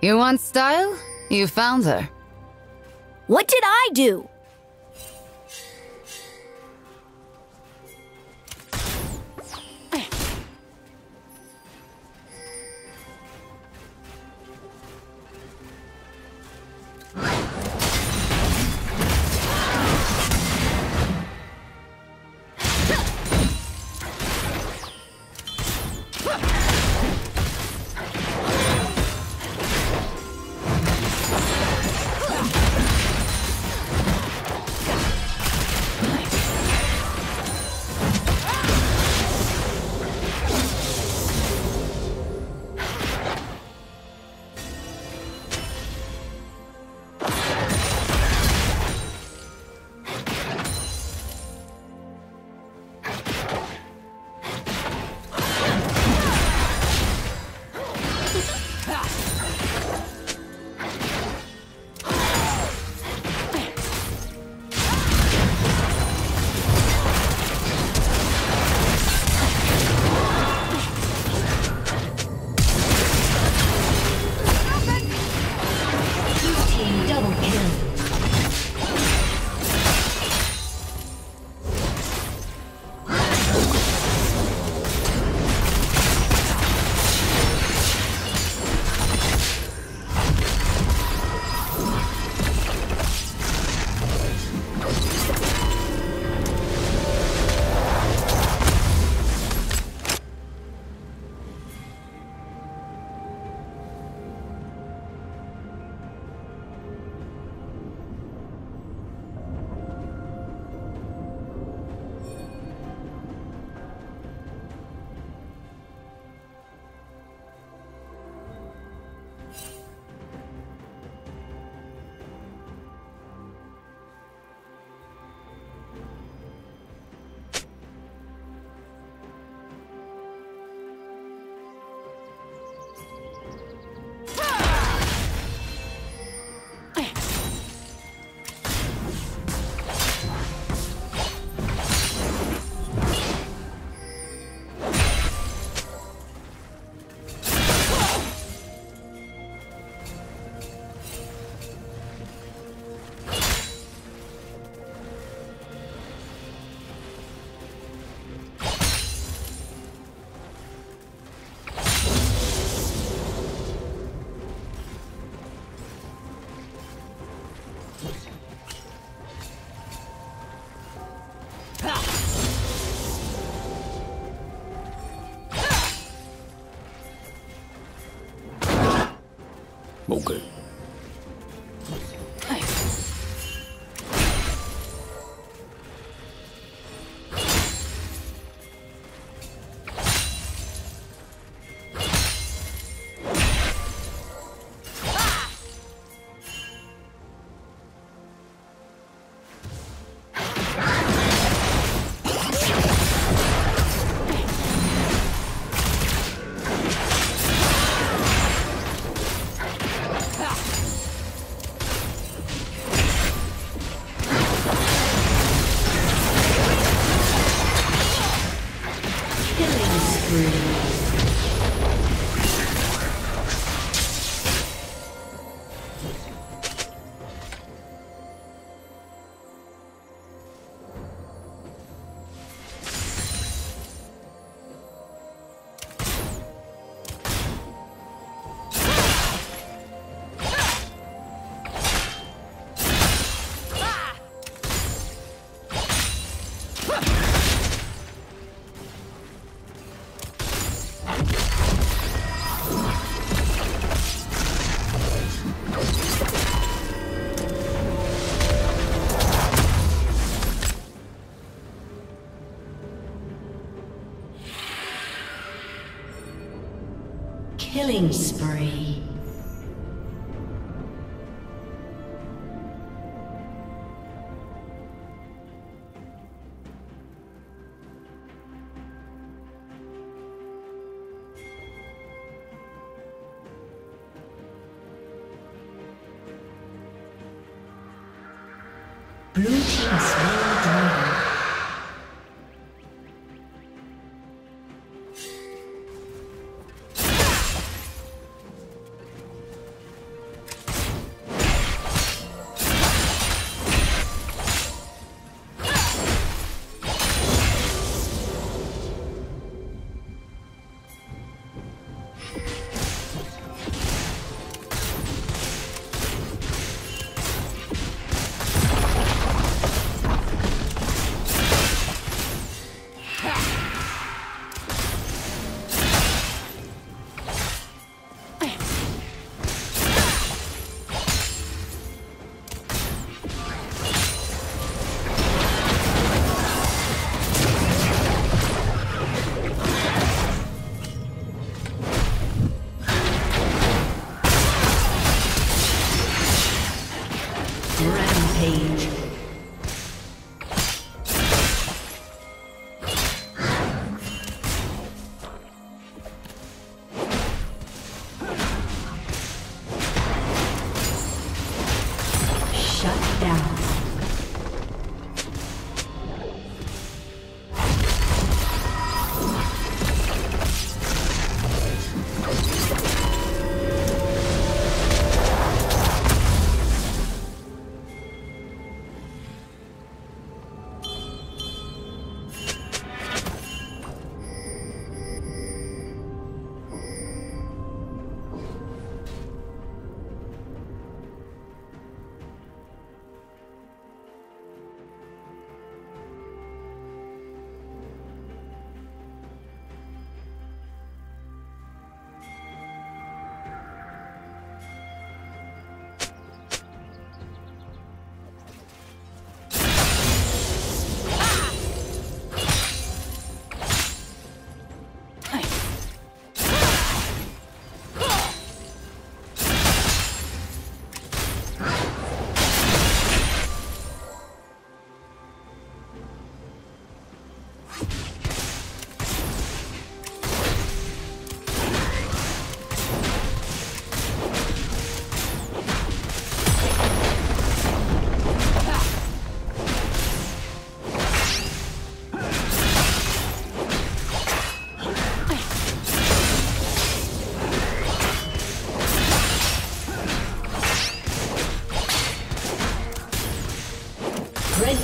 You want style? You found her. What did I do? Killing spree. Blue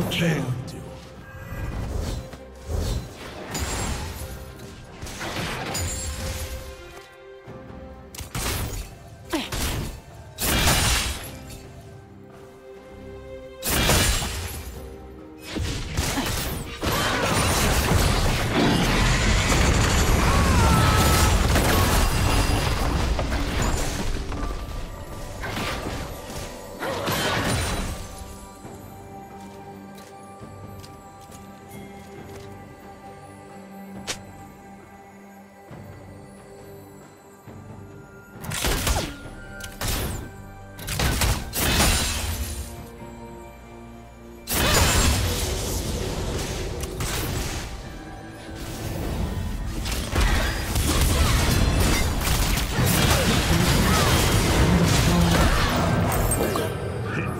Triple kill.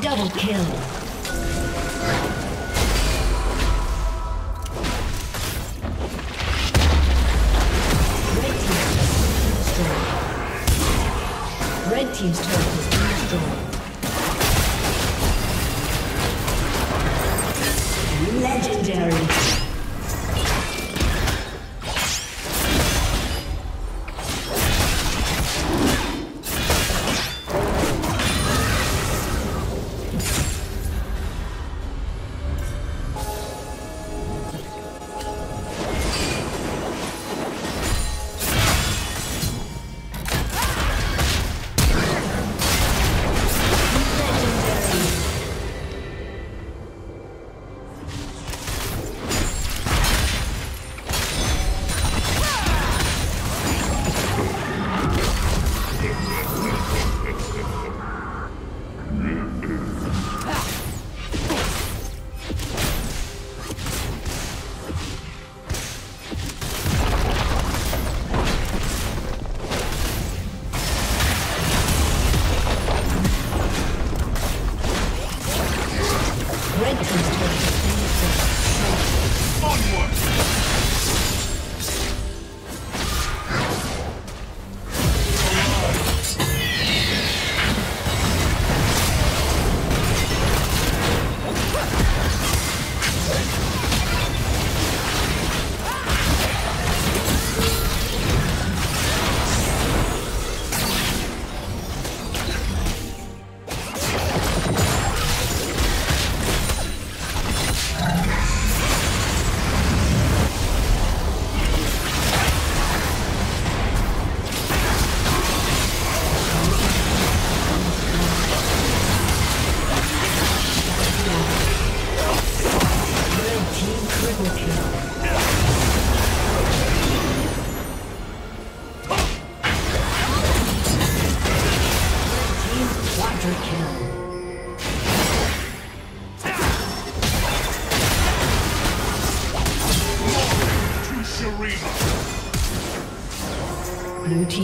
double kill. Red Team's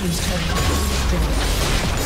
Team's turret has been destroyed.